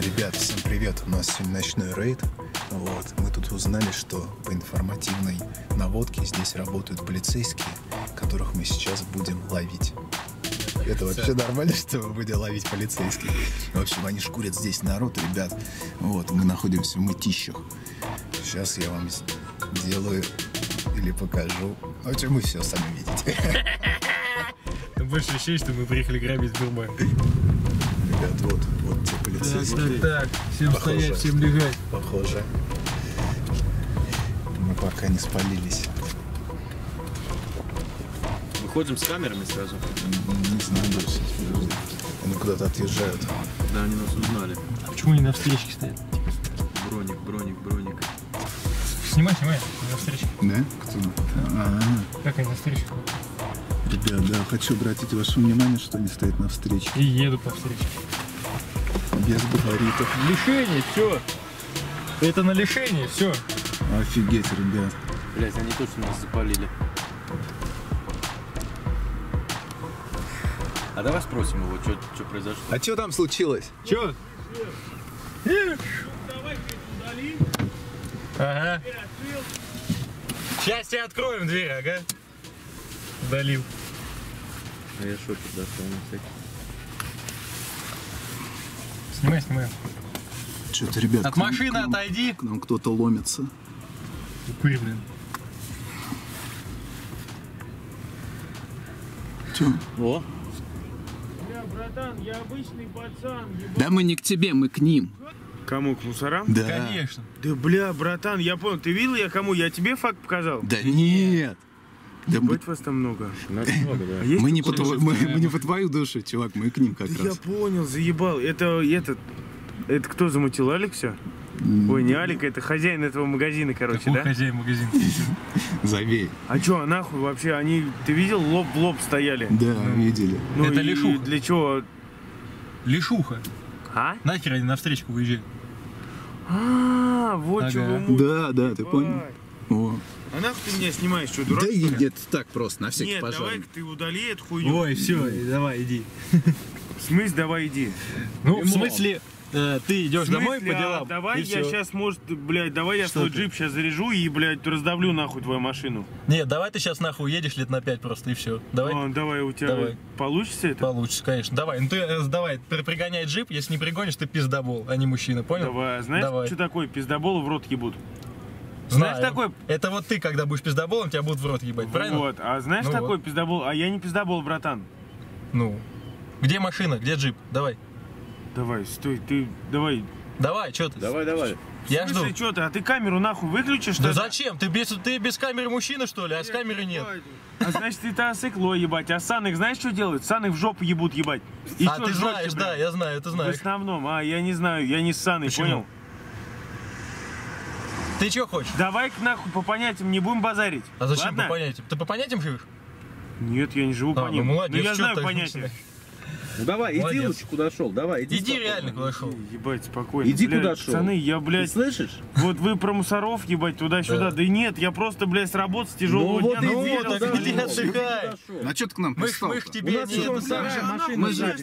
Ребят, всем привет! У нас сегодня ночной рейд. Вот. Мы тут узнали, что по информативной наводке здесь работают полицейские, которых мы сейчас будем ловить. Это вообще нормально, что мы будем ловить полицейских? В общем, они шкурят здесь народ, ребят. Вот, мы находимся в мытищах. Сейчас я вам сделаю или покажу. В общем, вы все сами видите. Больше ощущение, что мы приехали грабить Сбербанк. Ребят, вот, вот Так, так, так. Всем Похоже. стоять, всем лежать. Похоже. Мы пока не спалились. Выходим с камерами сразу. Не знаю. Они куда-то отъезжают. Да, они нас узнали. А почему они на встречке стоят? Броник, броник, броник. Снимай, снимай, на встречке. Да? Кто? А, Как они на встречке? ребят, да, хочу обратить ваше внимание, что они стоят на встрече. И еду по встречке. Без габаритов. Лишение, все. Это на лишение, все. Офигеть, ребят. Блять, они точно нас запалили. А давай спросим его, что произошло. А что там случилось? Че? Ага. Сейчас тебе откроем дверь, ага. Удалил. А я шопер достал на всякий. Снимай, снимай. Что-то, ребят, От к нам- машины к нам- отойди. К нам кто-то ломится. Кури, блин. Чё? О, Бля, братан, я обычный пацан, ебать. Да мы не к тебе, мы к ним. Кому, к мусорам? Да. Конечно. Да бля, братан, я понял, ты видел я кому? Я тебе факт показал? Да нет. Да мы, Ебать вас там много. нас много, да. Есть мы не по твою, мы, мы не по твою душу, чувак, мы к ним как Да Я раз. понял, заебал. Это этот... Это кто замутил, Алик все? Ой, не Алик, это хозяин этого магазина, короче, Какой да? хозяин магазина? Забей. А чё, а нахуй вообще, они, ты видел, лоб в лоб стояли? Да, видели. Ну Это и лишуха. для чего? Лишуха. А? Нахер они на встречку выезжают. А, вот Ага. чего. Да, да, ты понял? О. А нахуй ты меня снимаешь, что, дурак? Да и это так просто, на всякий Нет, пожар. давай-ка ты удали эту хуйню. Ой, все, давай, иди. В смысле, давай иди. Ну, в смысле, э, ты идешь домой по А, делам. давай я сейчас, может, блядь, давай я Что свой ты? джип сейчас заряжу и, блядь, раздавлю нахуй твою машину. Нет, давай ты сейчас нахуй уедешь лет на 5 просто, и все. Давай. А, давай, у тебя Давай. получится это? Получится, конечно. Давай, ну ты э, давай, при- пригоняй джип, если не пригонишь, ты пиздобол, а не мужчина, понял? Давай, а знаешь, Давай. что такое? Пиздобол в рот ебут. Знаю. Знаешь такой- Это вот ты, когда будешь пиздоболом, тебя будут в рот ебать, правильно? Вот, а знаешь Ну такой вот. пиздобол? А я не пиздобол, братан. Ну. Где машина, где джип? Давай. Давай, стой, ты, давай. Давай, что ты? Давай, давай. Я В жду. что ты? А ты камеру нахуй выключишь, что Да ли? зачем? Ты без, ты без камеры мужчина, что ли? А с камеры нет. А значит, ты тосыкло ебать. А Саных знаешь, что делают? Саных в жопу ебут ебать. И а ты знаешь, да, я знаю, ты В знаешь. основном, а я не знаю, я не с Саной, Почему? понял? Ты что хочешь? Давай нахуй по понятиям не будем базарить. А зачем Ладно? по понятиям? Ты по понятиям живешь? Нет, я не живу А, по ну ним. молодец, Но я знаю понятия. Ну давай, иди Молодец. лучше куда шел. Давай, иди. Иди спокойно. реально куда шел. Ебать, спокойно. Иди Блядь, куда шел. Пацаны, я, Ты блядь, слышишь? вот вы про мусоров, ебать, туда-сюда. Да. Да. нет, я просто, блядь, с работы с тяжелого Ну дня вот иди, ну, наверился. так иди отдыхай. А что ты к нам Мы пристал? мы ж тебе не это Мы дурак,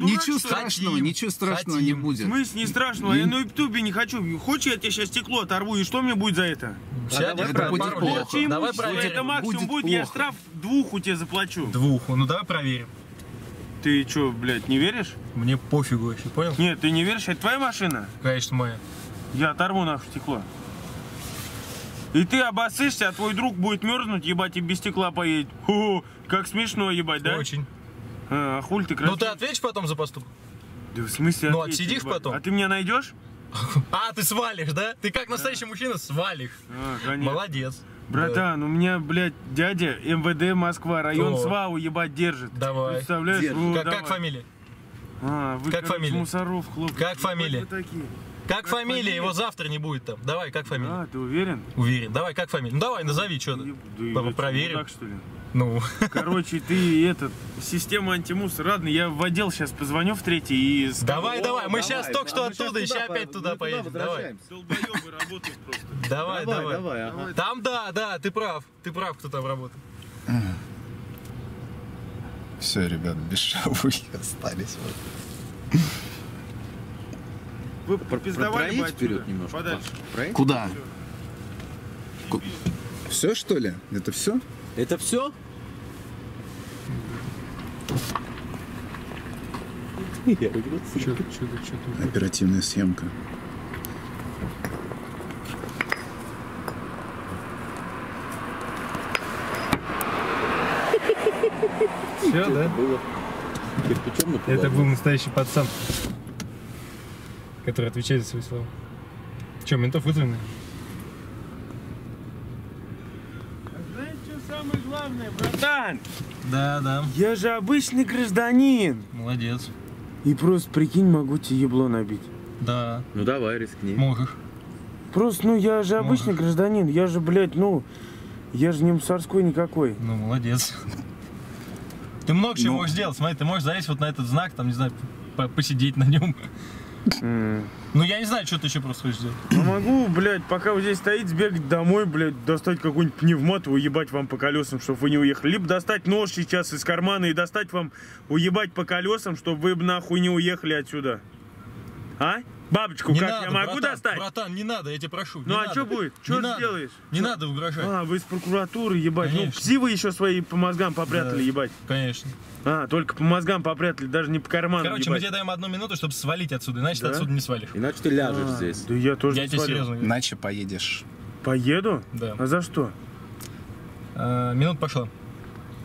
Ничего страшного, ничего страшного не В будет. смысле не страшного? Я на ютубе не хочу. Хочешь, я тебе сейчас стекло оторву, и что мне будет за это? Сядешь, давай про- будет плохо. Давай проверим. Это максимум Будет я плохо. штраф двух у тебя заплачу. Двух. Ну давай проверим. Ты что, блядь, не веришь? Мне пофигу вообще, понял? Нет, ты не веришь? Это твоя машина? Конечно, моя. Я оторву нахуй стекло. И ты обоссышься, а твой друг будет мерзнуть, ебать, и без стекла поедет. Ху, как смешно, ебать, да? Очень. А, а хуль ты Ну красивый. ты ответишь потом за поступок? Да в смысле Ну, отсидишь ебать? потом? А ты меня найдешь? А, ты свалишь, да? Ты как настоящий мужчина свалишь. А, конечно. Молодец. Братан, у меня, блядь, дядя МВД Москва, район О. Свау, ебать, держит. Давай. Представляешь? Держит. О, Как, давай. как фамилия? А, вы, Как короче, фамилия? мусоров хлопаете. Как фамилия? такие. Как, Как фамилия? фамилия? Его завтра не будет там. Давай, как фамилия? А, ты уверен? Уверен. Давай, как фамилия? Ну давай, назови, что ты. Еб- да проверим. мудак, что ли? Ну, Короче, ты этот, система антимусор. Ладно, я в отдел сейчас позвоню в третий и скажу. давай, давай. Мы сейчас только что оттуда, еще опять туда поедем. Давай. возвращаемся. Долбоебы работают просто. Давай, Давай. Там да, да, ты прав. Ты прав, кто там работает. Все, ребят, без шавухи остались. Вот. Вы Про- пиздовали бы вперед немножко. Подальше. Куда? Все что ли? Это все? Это все? Я ругнулся. Оперативная съемка. Все, да? Было кирпичом мы Это был настоящий пацан, который отвечает за свои слова. Че, ментов вызваны? Знаете, что самое главное, братан? Да, да. Я же обычный гражданин. Молодец. И просто, прикинь, могу тебе ебло набить. Да, Ну давай, рискни. можешь. Просто, ну, я же обычный Можешь. гражданин. Я же, блядь, ну, я же не мусорской никакой. Ну, молодец. Ты много чего Ну. можешь сделать. Смотри, ты можешь залезть вот на этот знак, там, не знаю, по- посидеть на нем. Ну, я не знаю, что ты еще просто хочешь сделать. Ну, могу, блядь, пока вы здесь стоите, сбегать домой, блядь, достать какой-нибудь пневмат и уебать вам по колесам, чтобы вы не уехали. Либо достать нож сейчас из кармана и достать вам уебать по колесам, чтобы вы нахуй не уехали отсюда. А? Бабочку не как, надо, я могу братан, достать? Братан, не надо, я тебя прошу. Ну а надо. что будет? Не Что ты надо. сделаешь? Не надо угрожать. А, вы из прокуратуры, ебать. Ну, Конечно. ксивы еще свои по мозгам попрятали, Да. ебать. Конечно. А, только по мозгам попрятали, даже не по карманам, Короче, мы ебать. тебе даем одну минуту, чтобы свалить отсюда, иначе ты Да? отсюда не свалишь. Иначе ты ляжешь А, здесь. Да я тоже Я не тебе свалю. серьезно говорю. Иначе поедешь. Поеду? Да. А за что? А, минут пошла.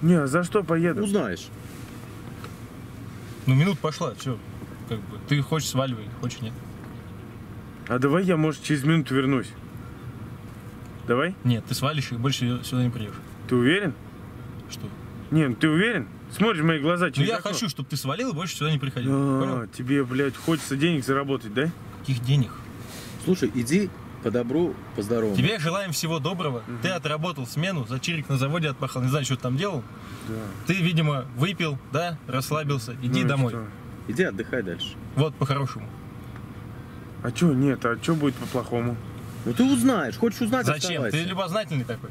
Не, а за что поеду? Узнаешь. Ну, минут пошла, все. Как бы, ты хочешь сваливай, хочешь нет. А давай я, может, через минуту вернусь. Давай? Нет, ты свалишь и больше сюда не придешь. Ты уверен? Что? Не, ну ты уверен? Смотришь в мои глаза Ну, через я окно. хочу, чтобы ты свалил и больше сюда не приходил. А, Понял? тебе, блядь, хочется денег заработать, да? Каких денег? Слушай, иди по добру, по здоровому. Тебе желаем всего доброго. Ты отработал смену, за чирик на заводе отпахал, не знаю, что ты там делал. Да. Ты, видимо, выпил, да, расслабился. Иди Ну домой. что? Иди отдыхай дальше. Вот, по-хорошему. А чё, нет, а чё будет по-плохому? Ну ты узнаешь. Хочешь узнать, Зачем? оставайся. Ты любознательный такой.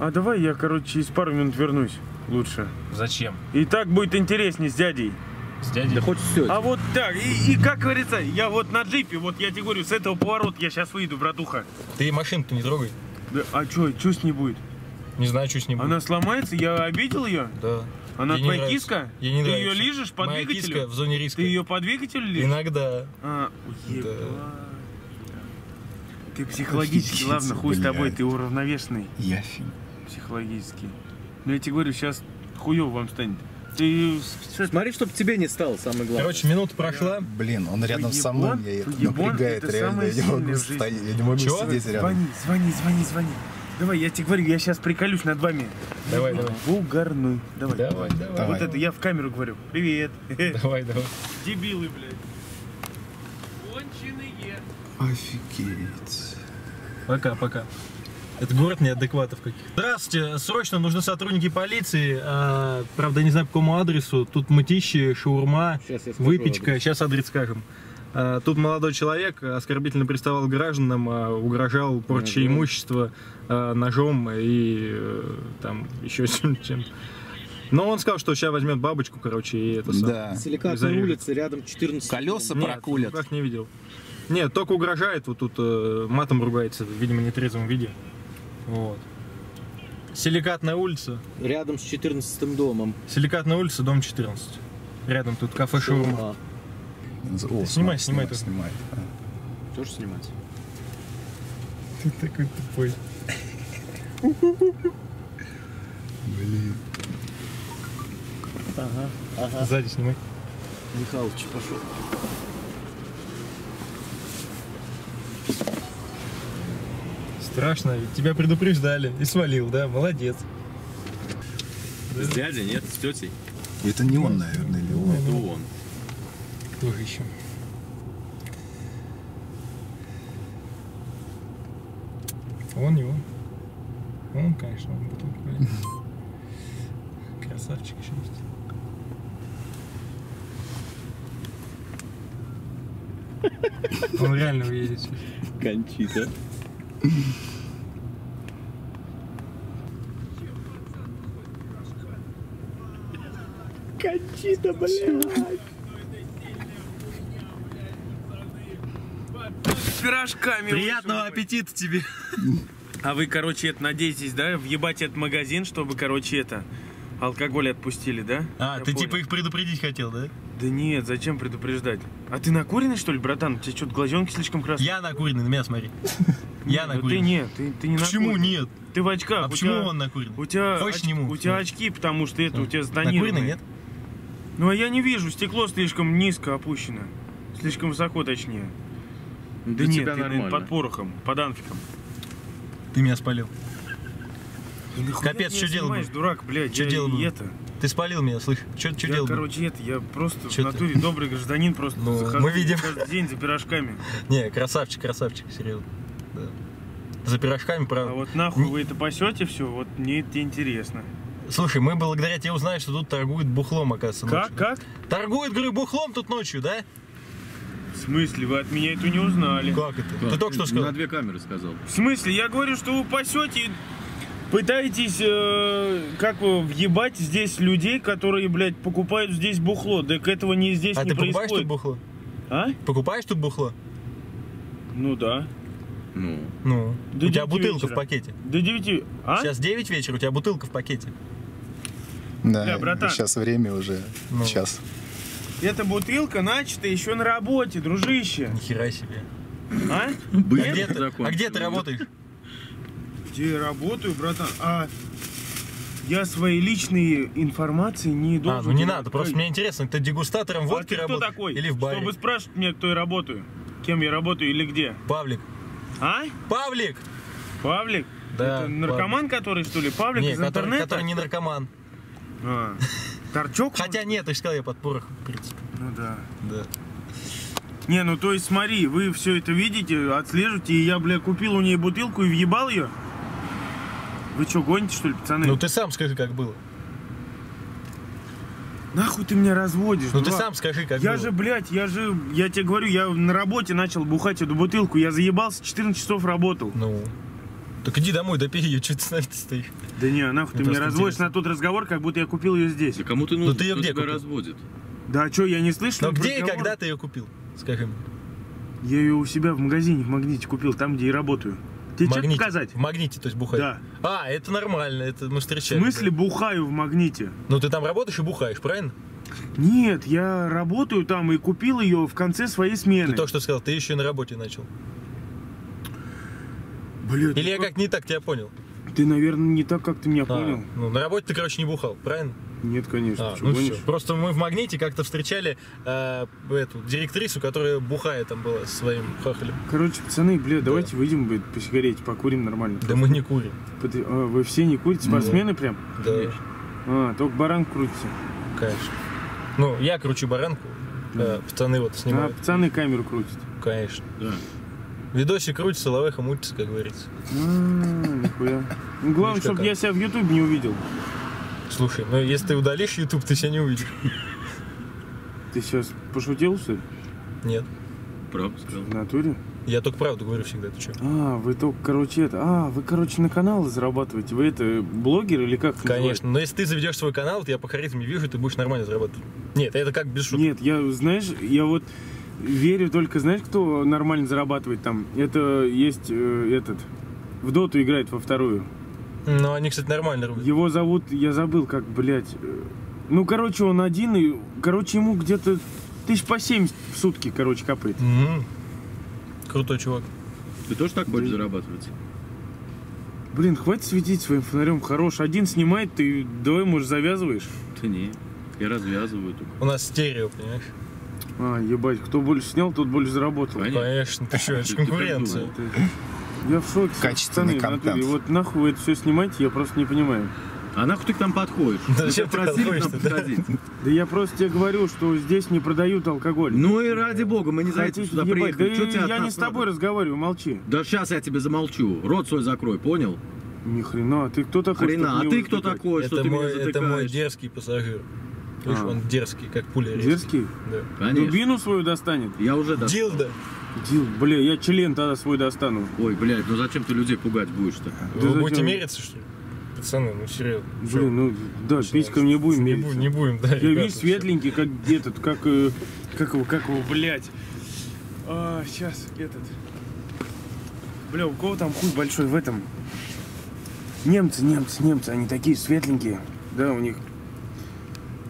А давай я, короче, через пару минут вернусь лучше. Зачем? И так будет интереснее с дядей. С дядей? Да хоть все. А вот так, и, и как говорится, я вот на джипе, вот я тебе говорю, с этого поворота я сейчас выйду, братуха. Ты машину-то не трогай. Да, а чё, чё с ней будет? Не знаю, что с ним будет. Она сломается, я обидел ее? Да. Она Ей твоя нравится. киска? Ей не Ты нравится. ее лижешь по Моя двигателю? киска в зоне риска. Ты ее по двигателю лижешь? Иногда. А, ебать. Да. Ты психологически, Офигеть, ладно, хуй с тобой, блядь. ты уравновешенный Яфень. психологически. Ну я тебе говорю, сейчас хуёво вам станет. Ты Смотри, чтобы тебе не стало, самое главное. Короче, минута прошла. Блин, он рядом со мной, я это напрягает реально. Я не могу сильное в жизни. стоять, я не могу Чё? сидеть рядом. Звони, звони, звони, звони. Давай, я тебе говорю, я сейчас приколюсь над вами. Давай, давай. Вулгарный. Давай. Давай, давай. Давай. Вот это я в камеру говорю. Привет. Давай, давай. Дебилы, блядь. Конченые. Офигеть. Пока, пока. Это город неадекватов каких. Здравствуйте, срочно нужны сотрудники полиции. А, правда, я не знаю по какому адресу. Тут мытищи, шаурма, скажу выпечка. адрес. Сейчас адрес скажем. А, тут молодой человек оскорбительно приставал к гражданам, а, угрожал порчей имущества ножом и э, там еще чем-то. Но он сказал, что сейчас возьмет бабочку, короче, и это самое. Да. Силикатная улица, рядом 14. Колеса Нет, прокулят. руках не видел. Нет, только угрожает, вот тут э, матом ругается, видимо, в нетрезвом виде. Вот. Силикатная улица. Рядом с 14 домом. Силикатная улица, дом 14. Рядом тут кафе шаурма. Шаурма. О, Снимай, снимай это. снимай. Тоже снимать? Ты такой тупой. Блин. Ага, ага. Сзади снимай. Михалыч пошел. Страшно, ведь тебя предупреждали и свалил, да? Молодец. С дядей, нет, с тетей. Это не он, наверное, или он. Это он. Кто же еще? Он он. Он, конечно, он бутылку блин. Красавчик еще есть. Он реально уедет. сейчас. Кончита. Кончита, блядь. Пирожками. Приятного аппетита тебе. А вы, короче, это надеетесь, да, въебать этот магазин, чтобы, короче, это, алкоголь отпустили, да? А, Я ты понял. типа их предупредить хотел, да? Да нет, зачем предупреждать? А ты накуренный, что ли, братан? У тебя что-то глазенки слишком красные? Я накуренный, на меня смотри. Я Ну ты накуренный. нет, ты, ты не Почему нет? Ты в очках. А почему он накуренный? У тебя, Хочешь оч- сниму? у тебя очки, потому что это у тебя сдонированные. Накуренный, нет? Ну а я не вижу, стекло слишком низко опущено. Слишком высоко, точнее. Да нет, тебя ты, нормально. под порохом, под анфиком. Ты меня спалил. Да Капец, ты что делал снимаешь, бы? дурак, блядь. Что делал бы? это. Ты спалил меня, слышь? Что я, делал? короче, это, я просто Чё в ты? натуре добрый гражданин, просто Ну, захожу мы видим. каждый день за пирожками. Не, красавчик, красавчик, серьезно. Да. За пирожками, А правда. вот нахуй вы это пасете все, вот мне это интересно. Слушай, мы благодаря тебе узнали, что тут торгуют бухлом, оказывается, Как, ночью. как? Торгуют, говорю, бухлом тут ночью, да? В смысле, вы от меня это не узнали? Как это? Как? Ты только что сказал. На две камеры сказал. В смысле, я говорю, что вы пасете, пытаетесь, э, как вы, въебать здесь людей, которые, блядь, покупают здесь бухло. Так этого не здесь А не ты покупаешь тут происходит. бухло? А? Покупаешь тут бухло? Ну да. Ну, Ну, До у тебя бутылка в вечера. пакете. До 9. А? Сейчас 9 вечера, у тебя бутылка в пакете. Да, Бля, братан. сейчас время уже Ну. час. Эта бутылка начата еще на работе, дружище. Нихера себе. А? А быстро где, ты, а где ты работаешь? Где я работаю, братан? А я своей личной информации не должен... А, ну не надо, просто мне интересно, ты дегустатором А водки ты кто работаешь такой? или в баре? Чтобы спрашивать меня, кто я работаю. Кем я работаю или где. Павлик. А? Павлик! Павлик? Да, Это наркоман, который, что ли? Павлик Не, из который, интернета? который не наркоман. А. Торчок? Хотя нет, ты же сказал, я под порох, в принципе. Ну да. Да. Не, ну то есть смотри, вы все это видите, отслеживаете, и я, бля, купил у нее бутылку и въебал ее? Вы что, гоните, что ли, пацаны? Ну ты сам скажи, как было. Нахуй ты меня разводишь? Ну ты дурак? сам скажи, как Я было. же, блядь, я же, я тебе говорю, я на работе начал бухать эту бутылку, я заебался, 14 часов работал. Ну. Так иди домой, допей ее, что ты с нами стоишь? Да не, нахуй ты Мне меня разводишь на тот разговор, как будто я купил ее здесь. Да кому ты нужен, ты кто где тебя купил? разводит? Да что, я не слышу? Но где и когда ты ее купил? Скажи мне. Я ее у себя в магазине, в магните купил, там, где и работаю. Тебе В что магните. показать? В магните, то есть бухаешь? Да. А, это нормально, это мы В встречались. смысле бухаю в магните? Ну ты там работаешь и бухаешь, правильно? Нет, я работаю там и купил ее в конце своей смены. Ты то, что сказал, ты еще и на работе начал. Блядь, Или я как не так тебя понял? Ты, наверное, не так, как ты меня А, понял. ну, на работе ты, короче, не бухал, правильно? Нет, конечно. А, ну все. Просто мы в магните как-то встречали э, эту директрису, которая бухая там была со своим хахалем. Короче, пацаны, бля, давайте выйдем блядь, по сигарете, покурим нормально. Да мы не курим. Под- а, Вы все не курите? Спортсмены прям? Да, А, только баран крутите. конечно. Ну, я кручу баранку, э, пацаны вот А снимают. пацаны камеру крутят. Конечно. Да. Видосик крутится, лавеха мутится, как говорится. А, нихуя. Ну, главное, Видишь, чтобы какая. я себя в Ютубе не увидел. Слушай, ну если ты удалишь YouTube, ты себя не увидишь. Ты сейчас пошутил, что ли? Нет. Правду сказал. В натуре? Я только правду говорю всегда, ты что? А, вы только, короче, это... А, вы, короче, на каналы зарабатываете. Вы это, блогер или как Конечно. Но если ты заведешь свой канал, вот я по харизме вижу, ты будешь нормально зарабатывать. Нет, это как без шутки. Нет, я, знаешь, я вот верю только, знаешь, кто нормально зарабатывает там? Это есть э, этот... В доту играет во вторую. Но они, кстати, нормально рубят. Его зовут, я забыл, как, блядь. э, Ну, короче, он один, и, короче, ему где-то тысяч по 70 в сутки, короче, капает. Мгм. Крутой чувак. Ты тоже так хочешь зарабатывать? Блин, хватит светить своим фонарем, хорош. Один снимает, ты давай, может, завязываешь? Ты не. Я развязываю только. У нас стерео, понимаешь? А, ебать, кто больше снял, тот больше заработал. Конечно, ты что, это же конкуренция. Я в шоке. Качественный натуре. контент. Вот нахуй вы это все снимаете, я просто не понимаю. А нахуй ты к нам подходишь? Да зачем ты просили к нам подходишь-то, да? подходить? Да я просто тебе говорю, что здесь не продают алкоголь. Ну и ради бога, мы не за Хотите сюда ебать? приехали. Да я не с тобой надо? разговариваю, молчи. Да сейчас я тебе замолчу. Рот свой закрой, понял? Ни хрена, ты кто такой? Хрена, а ты кто такой, что Это ты мой, меня это мой дерзкий пассажир. Видишь, А. он дерзкий, как пуля резкий. Дерзкий? Да. Конечно. Дубину свою достанет? Я уже достал. Дилда. Дил, бля, я член тогда свой достану. Ой, блядь, ну зачем ты людей пугать будешь-то? Вы зачем? будете мериться, что ли? Пацаны, ну серьезно. Блин, ну да, письком не будем не, мериться. бу- не будем, да, Я ребята, весь светленький, как этот, как, э, как его, как его, блядь. А, сейчас, этот. Бля, у кого там хуй большой в этом? Немцы, немцы, немцы, они такие светленькие. Да, у них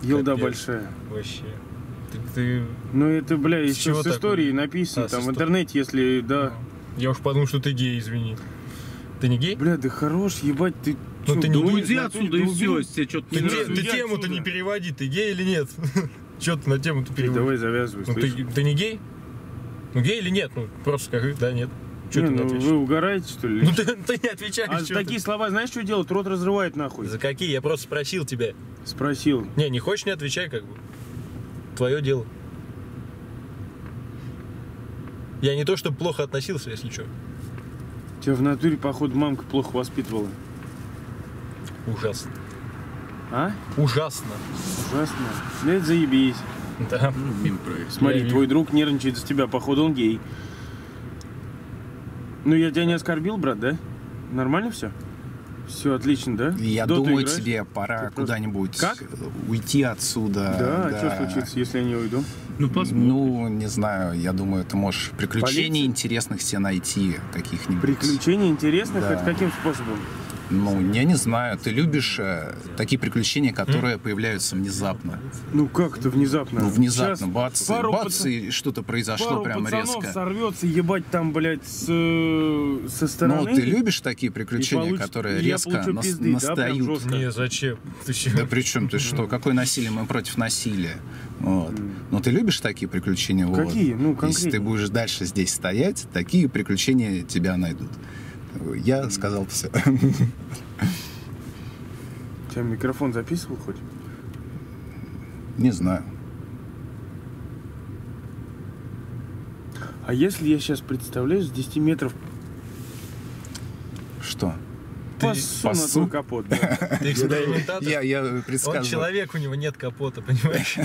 елда Капец. большая. Вообще. Ты, ты- Ну это, бля, С еще с так историей вот? написано, А, там в интернете, если, да. Я уж подумал, что ты гей, извини. Ты не гей? Бля, да хорош, ебать, ты... Ну, ты не Ну в натуре отсюда и все, тебе что-то Ты, не ты тему-то не переводи, ты гей или нет? Че ты на тему-то переводишь? давай завязывай, Ну, ты, ты не гей? Ну гей или нет? Ну просто скажи, да, нет. Не, ты не ну отвечаешь? вы угораете, что ли? Ну ты, ты не отвечаешь. А за ты? такие слова знаешь, что делать? Рот разрывает нахуй. За какие? Я просто спросил тебя. Спросил. Не, не хочешь, не отвечай, как бы. Твое дело. Я не то, чтобы плохо относился, если что. Тебя в натуре, походу, мамка плохо воспитывала. Ужасно. А? Ужасно. Ужасно. Блядь, заебись. Да. Ну. Смотри, твой друг нервничает за тебя, походу он гей. Ну я тебя не оскорбил, брат, да? Нормально все? Все отлично, да? Я Доту думаю, играешь? тебе пора Ты просто- куда-нибудь Как? э, уйти отсюда. Да, а что случится, если я не уйду? Ну посмотрим. Ну, не знаю, я думаю, ты можешь приключений Полиция? интересных себе найти каких-нибудь. Приключения интересных, Да. это каким способом? Ну, я не знаю, ты любишь э, такие приключения, которые появляются внезапно. Ну как это внезапно? Ну, внезапно, Сейчас бац, пару бац, пацан- и что-то произошло пару прям пацанов резко. сорвется, ебать там, блядь, с, э, со стороны. Ну, ты любишь такие приключения, получит- которые я резко нас- пизды, настают? Не, зачем? Ты? Да при чем ты что? Какое насилие? Мы против насилия. Вот. Но ты любишь такие приключения? Вот. Какие? Ну, Если конкретно. ты будешь дальше здесь стоять, такие приключения тебя найдут. Я сказал все. У тебя микрофон записывал хоть? Не знаю. А если я сейчас представляю с 10 метров Что? Ты- пассу на твой капот? да? Ты экспериментатор? Я, я Он предсказываю. человек, у него нет капота, понимаешь?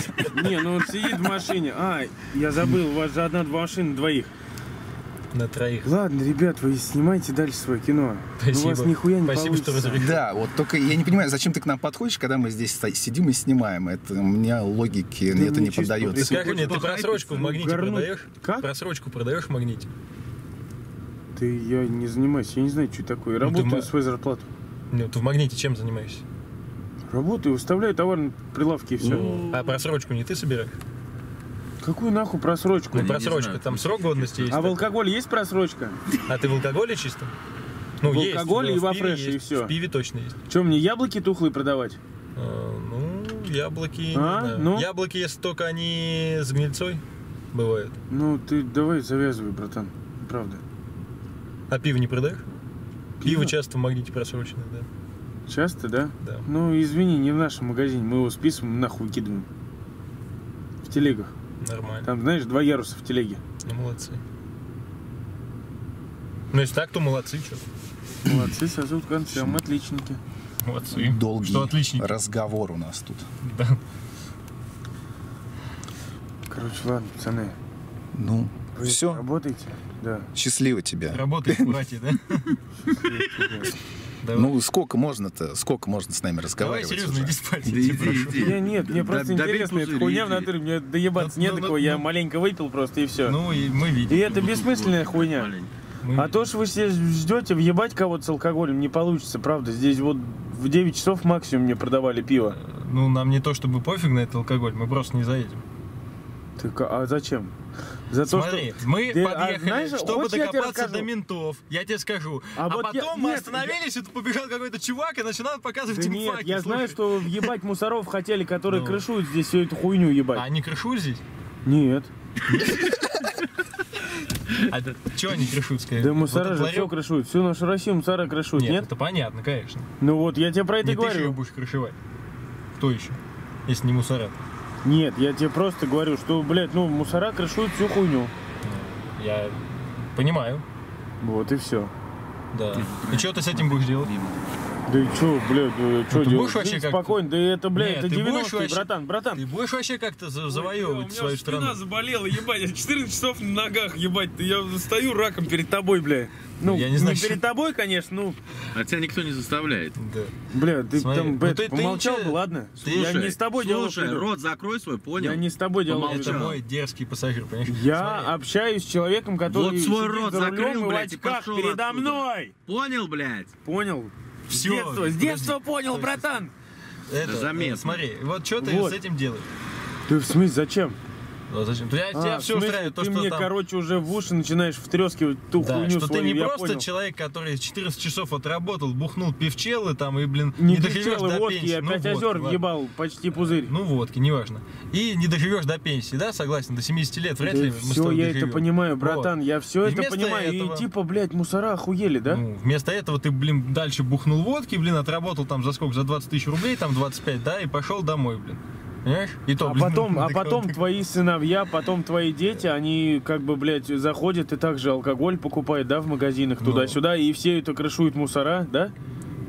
Не, ну он сидит в машине. А, я забыл, у вас же одна-два машины двоих. На троих. Ладно, ребят, вы снимайте дальше свое кино. Ну, у вас Спасибо. нихуя не Спасибо, что получится. разрешил. Да, вот только я не понимаю, зачем ты к нам подходишь, когда мы здесь сидим и снимаем. Это у меня логике Да это не поддается. скажи мне, ты просрочку в магните угорнуть? продаешь? Как? Просрочку продаешь в магните? Ты, я не занимаюсь, я не знаю, что такое. Ну, ты Работаю ма- свою зарплату. Ну, ты в магните чем занимаешься? Работаю, выставляю товар на прилавке и все. А просрочку не ты собираешь? Какую нахуй просрочку? Ну, не просрочка, там срок годности есть. А в алкоголе есть просрочка? А ты в алкоголе чисто? Ну, В есть, алкоголе и в во фреше, и всё. В пиве точно есть. Че, мне яблоки тухлые продавать? А, ну, яблоки, не А? знаю. Ну? Яблоки, если только они с гнильцой, бывает. Ну, ты давай завязывай, братан. Правда. А пиво не продаешь? Пиво, Пиво? часто в магните просроченное, да. Часто, да? Да. Ну, извини, не в нашем магазине. Мы его списываем, нахуй выкидываем. В телегах. Нормально. Там, знаешь, два яруса в телеге. Ну, молодцы. Ну, если так, то молодцы, что. Молодцы, созут концерт, мы отличники. Молодцы. Долгий Что отличники. разговор у нас тут. Да. Короче, ладно, пацаны. Ну, Вы все. работаете? Да. Счастливо тебе. Работает, братья, да? Давай. Ну, сколько можно-то, сколько можно с нами Давай, разговаривать серьезно, уже? иди спать. Да иди, прошу. иди. Я нет, мне просто Да- интересно, эта пузырь, хуйня в иди. натуре, мне доебаться Ну, ну, до кого, ну, я ну. маленько выпил просто и все. Ну, и мы И видим. это бессмысленная хуйня. Мы А то, что вы все ждете въебать кого-то с алкоголем, не получится, правда. Здесь вот в 9 часов максимум мне продавали пиво. Ну, нам не то чтобы пофиг на этот алкоголь, мы просто не заедем. Так, а зачем? За то, Смотри, что... мы Ты, а, подъехали, знаешь, чтобы я докопаться до ментов. Я тебе скажу. А А, вот я- потом мы нет, остановились, и тут побежал какой-то чувак и начинал показывать Да им нет, факи. я знаю, слушай. что въебать мусоров хотели, которые Ну. крышуют здесь всю эту хуйню А ебать. они крышут здесь? Нет. А что они крышут, скорее? Да Вот мусора этот же ларек? все крышуют. Всю нашу Россию мусора крышуют, Нет, нет? это понятно, конечно. Ну вот, я тебе про это Не и ты говорю. будешь крышевать. Кто еще? Если не мусора. Нет, я тебе просто говорю, что, блядь, ну, мусора крышуют всю хуйню. Я понимаю, Вот и все. да. И что ты с этим будешь делать? Да и чё, блядь, ну, чё Ну, ты делать? будешь вообще как-то- спокойно, да это, блядь, Нет, это ты будешь 90 вообще- братан, братан. Ты будешь вообще как-то за- завоевывать У свою меня спина страну? заболела, ебать, я 14 часов на ногах, ебать, я стою раком перед тобой, бля. Ну, Я не знаю, не перед тобой, конечно, ну, А тебя никто не заставляет. Да. бля, ты Смотри, там, ну блядь, ты- ты помолчал ничего- бы, ладно? ты- я не с тобой Слушай, веду. рот закрой свой, понял? Я не с тобой Помолчал. Это мой дерзкий пассажир, понимаешь? Я Смотри. общаюсь с человеком, который Вот свой рот закрыл, блядь, и пошел передо отсюда. мной. Понял, блядь? Понял? Всё, с детства, с подожди. детства понял, братан. Это, заметно. э, смотри, вот что ты Вот. с этим делаешь? Ты в смысле зачем? Ну, зачем? Тебя, тебя А, в все смысле, устраивает, то, ты что мне, там... короче, уже в уши начинаешь втрескивать ту Да, хуйню что ты свою, не я просто понял. человек, который 14 часов отработал, бухнул пивчелы там и, блин, Не, не, доживешь печелы, до водки, пенсии. я Ну, пять водки, озер ладно. въебал, почти пузырь. Ну, водки, неважно. И не доживешь до пенсии, да, согласен, до 70 лет вряд ли мы с все, я доживем. это понимаю, братан, я все И это понимаю. этого- И типа, блядь, мусора охуели, да? Ну, вместо этого ты, блин, дальше бухнул водки, блин, отработал там за сколько, за 20 тысяч рублей, там 25, да, и пошел домой, блин. Понимаешь? И то, а блин, потом, а потом твои сыновья, потом твои дети, они как бы, блядь, заходят и также алкоголь покупают, да, в магазинах Ну. туда-сюда, и все это крышуют мусора, да?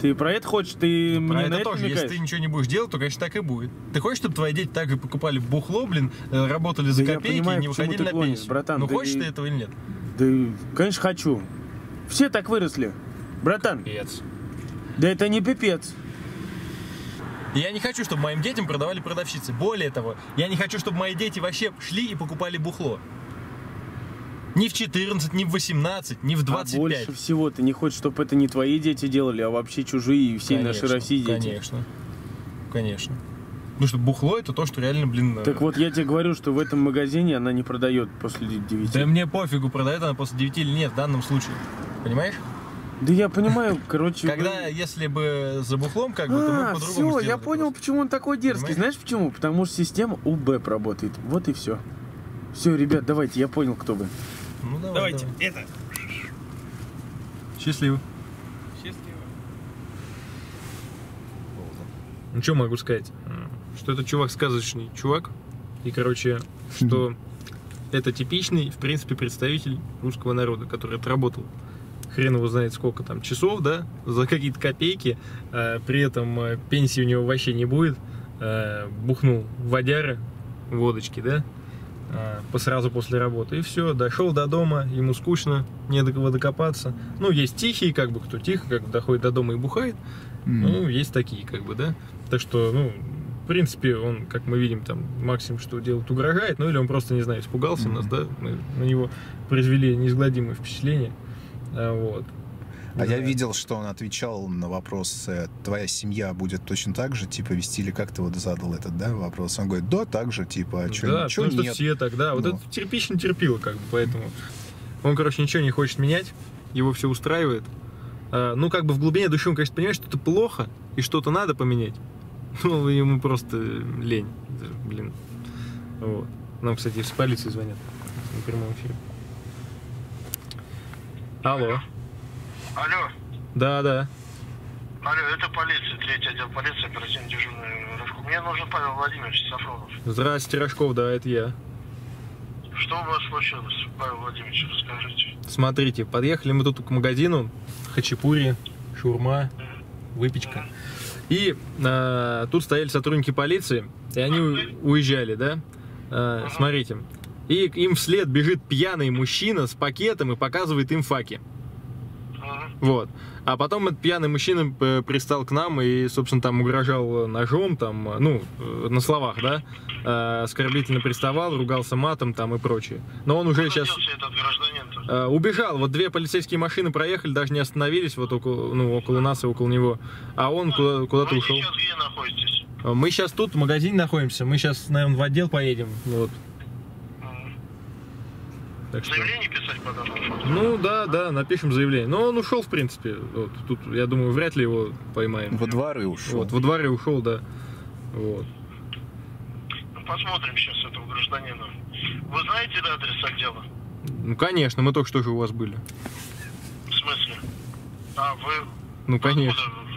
Ты про это хочешь? Ты Про мне это на это тоже, если намекаешь? ты ничего не будешь делать, то, конечно, так и будет. Ты хочешь, чтобы твои дети также покупали бухло, блин, э, работали за Да я копейки понимаю, и не выходили на клонишь, пенсию? братан, ну, ты- хочешь ты этого или нет? Да, конечно, хочу. Все так выросли. Братан, Пипец. да это не пипец. Я не хочу, чтобы моим детям продавали продавщицы. Более того, я не хочу, чтобы мои дети вообще шли и покупали бухло. Ни в 14, ни в 18, ни в А 25. больше всего ты не хочешь, чтобы это не твои дети делали, а вообще чужие и всей нашей Конечно, России дети. Конечно. Конечно. Потому что бухло это то, что реально, блин... э, Так вот, я тебе говорю, что в этом магазине она не продает после 9. Да мне пофигу, продает она после 9 или нет в данном случае. Понимаешь? Да я понимаю, короче... Когда, если бы за бухлом, как бы, то мы А, по-другому все, я понял, просто. почему он такой дерзкий. Понимаешь? Знаешь почему? Потому что система УБЭП работает. Вот и все. Все, ребят, давайте, я понял, кто вы. Ну, давай, давай. это. Счастливо. Ну, что могу сказать? Что это чувак сказочный чувак. И, короче, что это типичный, в принципе, представитель русского народа, который отработал хрен его знает сколько там часов, да, за какие-то копейки, а при этом э, пенсии у него вообще не будет, э, бухнул водяры, водочки, да, а, по- сразу после работы, и все, дошел до дома, ему скучно, не до кого докопаться. Ну, есть тихие, как бы, кто тихо, как бы доходит до дома и бухает, М. ну, есть такие, как бы, да. Так что, ну, в принципе, он, как мы видим, там, максимум, что делает, угрожает, ну, или он просто, не знаю, испугался нас, да, мы на него произвели неизгладимое впечатление. А, вот. А я Да. видел, что он отвечал на вопрос, твоя семья будет точно так же, типа, вести, или как ты вот задал этот, да, вопрос? Он говорит, да, так же, типа, а чё, да, чё потому что нет? все так, да. Вот Ну. это терпично терпило, как бы, поэтому. Он, короче, ничего не хочет менять, его все устраивает. А, ну, как бы в глубине души он, конечно, понимает, что это плохо и что-то надо поменять. Ну, ему просто лень. Блин. Вот. Нам, кстати, с полиции звонят на прямом эфире. Алло. Алло, Да, да. алло, это полиция, третий отдел полиции, оперативно дежурный Рожков. Мне нужен Павел Владимирович Сафронов. Здравствуйте, Рожков, да, это я. Что у вас случилось, Павел Владимирович, расскажите. Смотрите, подъехали мы тут к магазину, хачапури, шурма, выпечка. И э, тут стояли сотрудники полиции, и они уезжали, да? Э, смотрите. И им вслед бежит пьяный мужчина с пакетом и показывает им факи. Вот. А потом этот пьяный мужчина э, пристал к нам и, собственно, там угрожал ножом, там, э, ну, э, на словах, да, э, оскорбительно приставал, ругался матом там и прочее. Но он уже Куда сейчас... Э, убежал. Вот две полицейские машины проехали, даже не остановились вот около, ну, около нас и около него. А он куда, куда-то Вы ушел. сейчас где находитесь? Мы сейчас тут в магазине находимся. Мы сейчас, наверное, в отдел поедем. Вот. Так что... Заявление писать по данному факту? Ну да, да, напишем заявление. Но он ушел, в принципе. Вот. Тут, я думаю, вряд ли его поймаем. Во дворы ушел. Вот, во дворе ушел, да. Вот. Ну, посмотрим сейчас этого гражданина. Вы знаете адрес отдела? Ну, конечно, мы только что же у вас были. В смысле? А, вы... Ну, конечно. Откуда?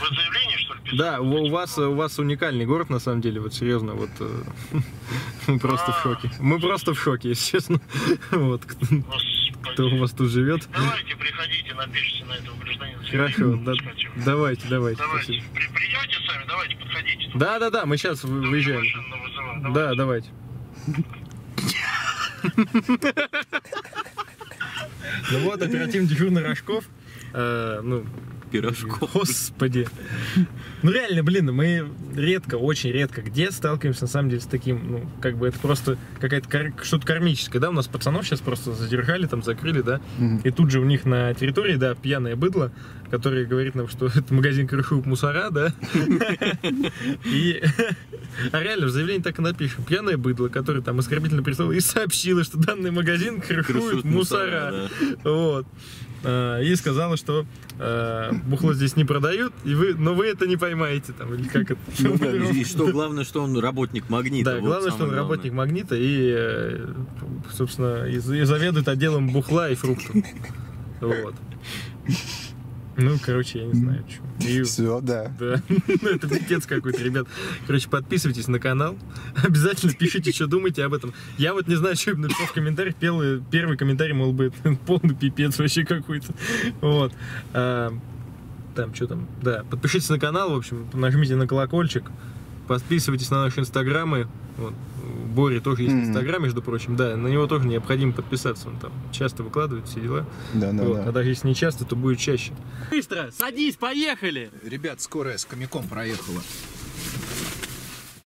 Вы заявление? Да, у, у вас у вас уникальный город на самом деле, вот серьезно, вот э, мы просто в шоке. Мы просто в шоке, если честно. Вот. Кто у вас тут живет. Давайте, приходите, напишите на этого гражданина. Хорошо, да- давайте, давайте. Давайте, при, придете сами, давайте, подходите. Да, да, да, мы сейчас выезжаем. Да, давайте. Ну вот, оперативный дежурный Рожков. Э, ну, Пирожков. Господи. Ну реально, блин, мы редко, очень редко где сталкиваемся на самом деле с таким, ну, как бы это просто какая-то что-то кармическое, да, у нас пацанов сейчас просто задержали, там закрыли, да, Мгм. и тут же у них на территории, да, пьяное быдло, которое говорит нам, что это магазин крышует мусора, да, и а реально в заявлении так и напишем, пьяное быдло, которое там оскорбительно прислало и сообщило, что данный магазин крышует мусора, Вот. А, И сказала, что э, бухло здесь не продают, и вы, но вы это не поймаете, там, или как это? Ну да, и что главное, что он работник магнита. Да, вот главное, что он главное. работник магнита и, э, собственно, и заведует отделом бухла и фруктов. Вот. Ну, короче, я не знаю, что. И- Все, да. Да, ну это пипец какой-то, ребят. Короче, подписывайтесь на канал. Обязательно пишите, что думаете об этом. Я вот не знаю, что я написал в комментариях. Первый, первый комментарий, мол, бы полный пипец вообще какой-то. Вот. А, там, что там? Да, подпишитесь на канал, в общем, нажмите на колокольчик. Подписывайтесь на наши инстаграмы. Вот. Бори тоже есть инстаграм, между прочим. Да, на него тоже необходимо подписаться. Он там часто выкладывает все дела. Да, да, вот. А да. даже если не часто, то будет чаще. Быстро, садись, поехали! Ребят, скорая с хомяком проехала.